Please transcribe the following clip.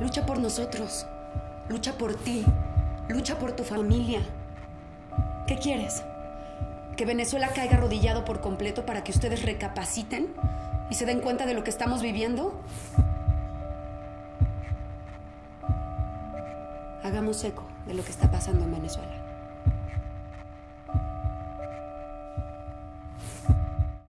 Lucha por nosotros. Lucha por ti. Lucha por tu familia. ¿Qué quieres? ¿Que Venezuela caiga arrodillado por completo para que ustedes recapaciten y se den cuenta de lo que estamos viviendo? Hagamos eco de lo que está pasando en Venezuela.